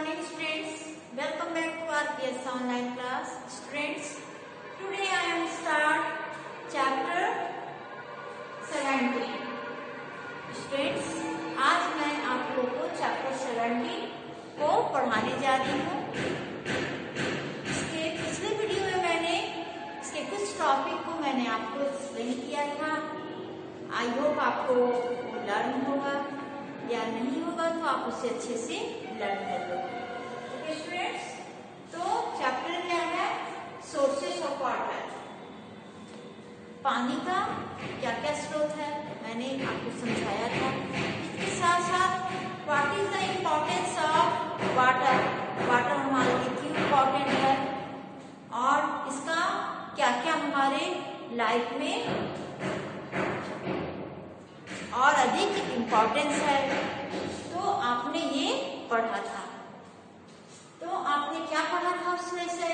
morning students. Welcome back to our PS online class. Students, today I am start chapter 17. Students, आज मैं आप लोगों को chapter 17 को पढ़ाने जा रही हूँ इसके पिछले वीडियो में मैंने इसके कुछ टॉपिक को मैंने आपको एक्सप्लेन किया था आई होप आपको लर्न होगा या नहीं होगा तो आप उसे अच्छे से लर्न कर लोगे ओके स्टूडेंट्स तो चैप्टर क्या है? सोर्सेस ऑफ़ वाटर पानी का क्या क्या स्रोत है? मैंने आपको समझाया था इसके साथ साथ what is the importance of water water हमारे लिए क्यों इम्पोर्टेंट है? और इसका क्या क्या हमारे लाइफ में और अधिक इम्पोर्टेंस है। तो आपने ये पढ़ा था। तो आपने क्या पढ़ा था उसमें से?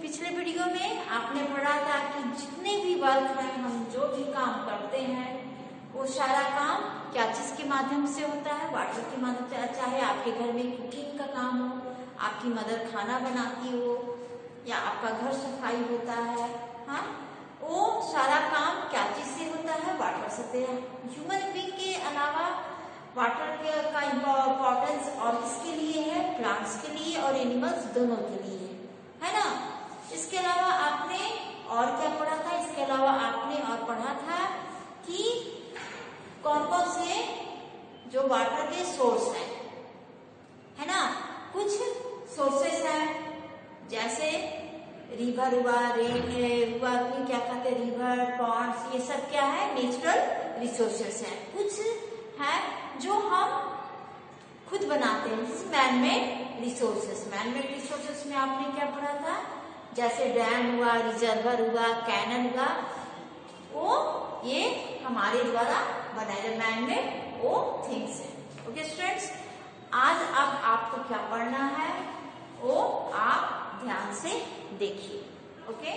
पिछले वीडियो में आपने पढ़ा था कि जितने भी वर्क हैं, हम जो भी काम करते हैं, वो सारा काम क्या चीज़ के माध्यम से होता है? वाटर के माध्यम से। चाहे आपके घर में कुकिंग का काम हो, आपकी मदर खाना बनाती हो, या आपका घर सफ़ाई होता है हाँ? वो सारा काम क्या चीज़ से होता है वाटर से ह्यूमन बींग के अलावा वाटर के इम्पोर्टेंस और किसके लिए है? प्लांट्स के लिए और एनिमल्स दोनों के लिए। है ना? इसके अलावा आपने और क्या पढ़ा था? इसके अलावा आपने और पढ़ा था कि कौन कौन से जो वाटर के सोर्स हैं। है ना? कुछ सोर्सेस हैं, जैसे रिवर हुआ रेन हुआ क्या कहते हैं? रिवर पॉन्ड्स ये सब क्या है? नेचुरल रिसोर्सेस हैं। कुछ है जो हम खुद बनाते हैं man made resources man made resources में आपने क्या पढ़ा था? जैसे डैम हुआ, रिजर्वर हुआ कैनन हुआ, वो ये हमारे द्वारा बनाए मैन मेड वो थिंग्स है. ओके स्टूडेंट्स आज अब आपको क्या पढ़ना है, वो आप ध्यान से देखिए. ओके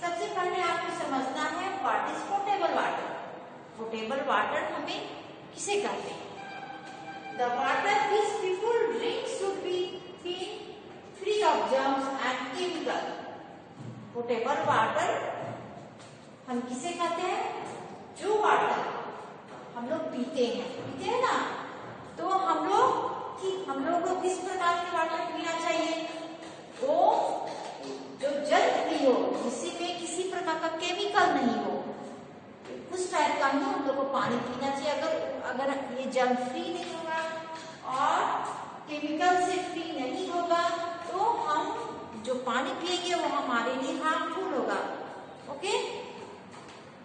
सबसे पहले आपको समझना है what is portable water portable water हमें किसे कहते हैं? The water which people drink should be free of germs and chemical portable water हम किसे कहते हैं? जो वाटर हम लोग पीते हैं। पीते हैं ना? तो हम लोग कि हम लोग को किस प्रकार के वाटर पीना चाहिए? वो जो जल फ्री हो जिसमें किसी प्रकार का केमिकल नहीं हो। उस टाइप का ही हम लोग को पानी पीना चाहिए। अगर अगर ये जल फ्री नहीं होगा और केमिकल से फ्री नहीं होगा तो हम जो पानी पिएँगे वो हमारे लिए हार्मफुल होगा। Okay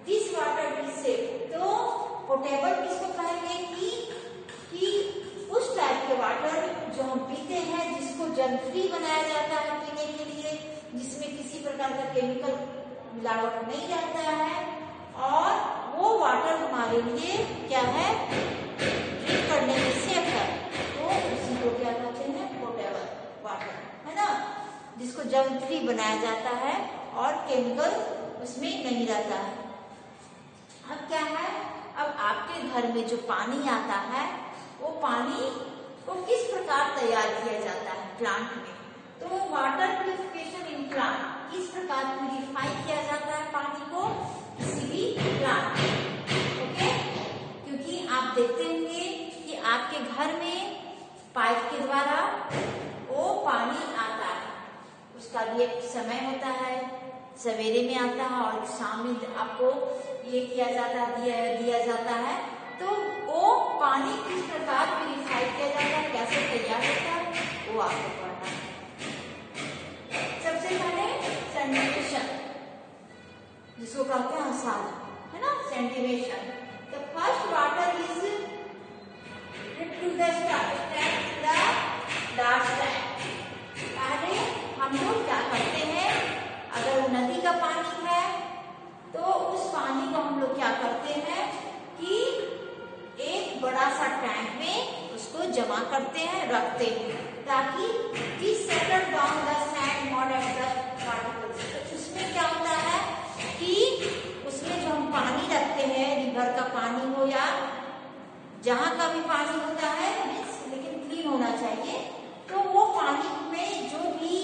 this water be safe तो पोटेबल किसको कहेंगे कि कि उस टाइप के वाटर जो हम पीते हैं, जिसको जल फ्री बनाया जाता है पीने के लिए, जिसमें किसी प्रकार का केमिकल मिलावट नहीं रहता है, और वो वाटर हमारे लिए क्या है? ड्रिंक करने में सेफ़ है तो उसी को क्या कहते हैं पोर्टेबल वाटर है ना जल फ्री बनाया जाता है और केमिकल उसमें नहीं रहता है। अब क्या है? अब आपके घर में जो पानी आता है, वो पानी को किस प्रकार तैयार किया जाता है? प्लांट में तो वाटर प्यूरिफिकेशन इन प्लांट किस प्रकार प्यूरिफाई किया जाता है पानी को किसी भी प्लांट ओके क्योंकि आप देखते होंगे कि आपके घर में पाइप के द्वारा वो पानी आता है उसका भी एक समय होता है सवेरे में आता है और शाम में आपको ये किया जाता है दिया, दिया जाता है। तो वो पानी किस प्रकार प्यूरिफाई किया जाता है कैसे तैयार होता है वो आपको पढ़ना है। सबसे पहले सेंटिवेशन जिसको कहते हैं आसान है ना? सेंटिवेशन द फ़र्स्ट वाटर जमा करते हैं, रखते हैं, ताकि down the sand the particles उसमें क्या होता है कि उसमें जो हम पानी रखते हैं रिवर का पानी हो या जहाँ का भी पानी होता है लेकिन क्लीन होना चाहिए तो वो पानी में जो भी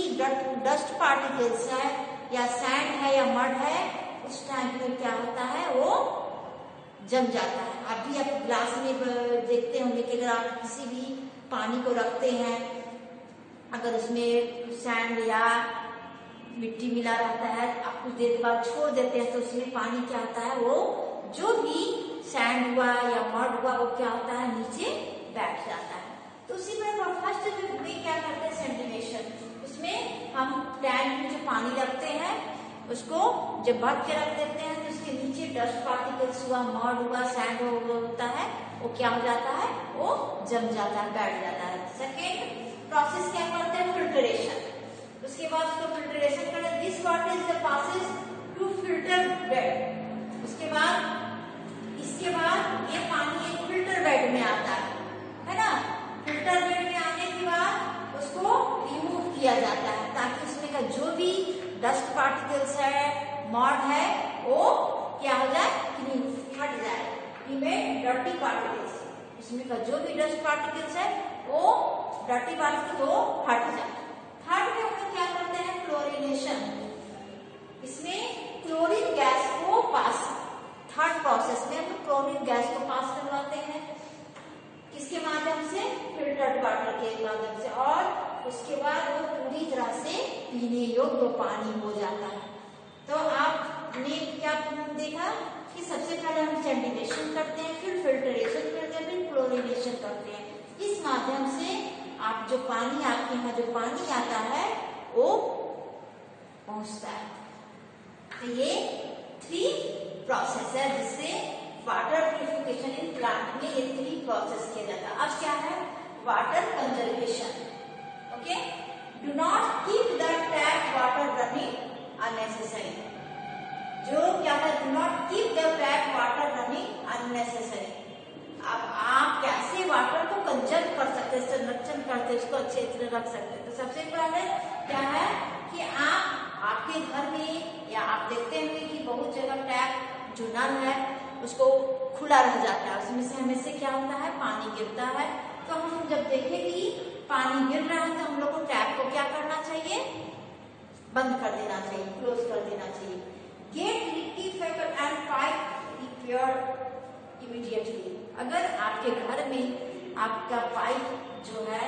डस्ट पार्टिकल्स है, या सैंड है या मड है, उस टाइम में क्या होता है, वो जम जाता है। अभी आप ग्लास में देखते होंगे कि अगर आप किसी भी पानी को रखते हैं, अगर उसमें सैंड या मिट्टी मिला रहता है, आप कुछ देर बाद छोड़ देते हैं तो उसमें पानी क्या होता है, वो जो भी सैंड हुआ या मड हुआ, वो क्या होता है, नीचे बैठ जाता है। तो उसी पर फ़र्स्ट जो वे क्या करते हैं, सेंटिमेशन। उसमें हम टैंक में जो पानी रखते हैं, उसको जब भर के रख देते हैं उसके नीचे डस्ट पार्टिकल्स हुआ, मॉड हुआ सैंड होता है, वो क्या हो जाता है? वो जम जाता है, बैठ जाता है। सेकेंड प्रोसेस क्या करते हैं? फिल्ट्रेशन उसके बाद उसको फिल्ट्रेशन करें this water is the process to filter bed उसके बाद इसके बाद ये पानी एक फ़िल्टर बेड में आता है है ना फ़िल्टर बेड में आने के बाद उसको रिमूव किया जाता है ताकि उसमें का जो भी डस्ट पार्टिकल्स है मॉड है वो क्या हो जाए हट जाए इनमें डर्टी पार्टिकल्स इसमें का जो भी डस्ट पार्टिकल्स है, वो डर्टी पार्टिकल वो हट जाए थर्ड में हम क्या करते हैं? क्लोरिनेशन इसमें क्लोरीन गैस को पास थर्ड प्रोसेस में हम क्लोरीन गैस को पास करवाते हैं। किसके माध्यम से? फिल्टर्ड वाटर के माध्यम से। और उसके बाद वो पूरी तरह से पीने योग्य पानी हो जाता है। तो आपने क्या देखा? कि सबसे पहले हम सेंटिनेशन करते हैं, फिर फिल्टरेशन करते हैं, फिर क्लोरिनेशन करते हैं। इस माध्यम से आप जो पानी, आपके यहाँ जो पानी आता है, वो पहुँचता है। तो ये थ्री प्रोसेस है जिससे वाटर प्यूरिफिकेशन इन प्लांट में ये थ्री प्रोसेस किया जाता है। अब क्या है? Water conservation okay do not keep the tap water running unnecessary जो क्या है do not keep the tap water running unnecessary अब आप कैसे वाटर को कंजर्व कर सकते हैं? संरक्षण करते उसको अच्छे तरह रख सकते तो सबसे पहले क्या है कि आप, आपके घर में या आप देखते होंगे कि बहुत जगह टैप जो नल है, उसको खुला रह जाता है। उसमें से हमें से क्या होता है? पानी गिरता है। तो हम जब देखें कि पानी गिर रहा है तो हम लोग को टैप को क्या करना चाहिए? बंद कर देना चाहिए क्लोज कर देना चाहिए। Get rectifier and pipe repair immediately अगर आपके घर में आपका पाइप जो है,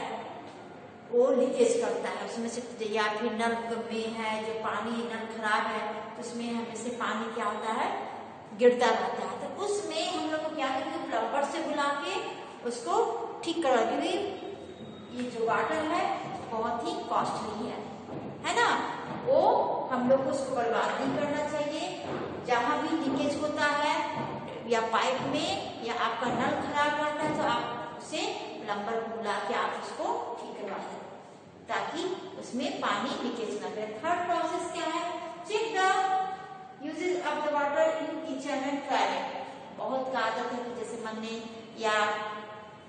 वो लीकेज करता है, उसमें से या फिर नल में है जो पानी नल खराब है तो उसमें हमें से पानी क्या होता है? गिरता रहता है। तो उसमें हम लोग को क्या करेंगे प्लम्बर से बुला के उसको ठीक करा क्योंकि ये जो वाटर है, बहुत ही कॉस्टली है। है ना? वो हम लोग उसको बर्बाद नहीं करना चाहिए। जहाँ भी लीकेज होता है, या पाइप में, या आपका नल खराब रहता है तो आप उसे प्लम्बर को बुला के आप उसको ठीक करवा सकते ताकि उसमें पानी लीकेज ना करे। थर्ड प्रोसेस क्या है? Check the usages of the water in kitchen and toilet बहुत का आदत है कि जैसे मन में या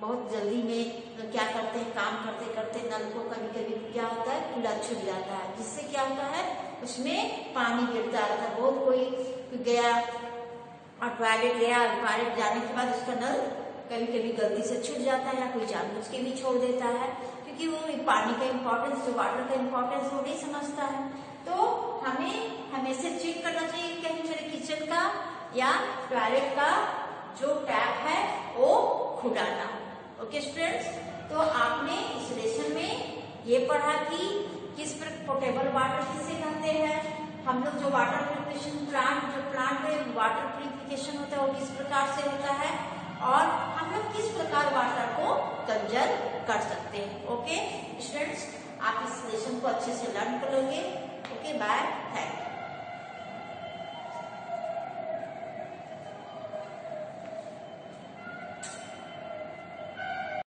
बहुत जल्दी में क्या करते हैं, काम करते करते नल को कभी कभी क्या होता है खुला छूट जाता है। जिससे क्या होता है, उसमें पानी गिरता रहता है। बहुत कोई गया और टॉयलेट गया और टॉयलेट जाने के बाद उसका नल कभी कभी गलती से छूट जाता है या कोई जानबूझ के भी छोड़ देता है। क्योंकि वो पानी का इम्पोर्टेंस जो वाटर का इम्पोर्टेंस वो नहीं समझता है। तो हमें हमेशा चेक करना चाहिए कहीं मेरे किचन का या टॉयलेट का जो टैप है, वो खुला ना ओके स्टूडेंट्स तो आपने इस लेसन में ये पढ़ा कि किस पर पोर्टेबल वाटर किसे कहते हैं? हम लोग जो वाटर प्यूरिफिकेशन प्लांट जो प्लांट में वाटर प्यूरिफिकेशन होता है, वो किस प्रकार से होता है? और हम लोग किस प्रकार वाटर को कंजर्व कर सकते हैं? ओके स्टूडेंट्स आप इस लेसन को अच्छे से लर्न करोगे। Okay bye thank you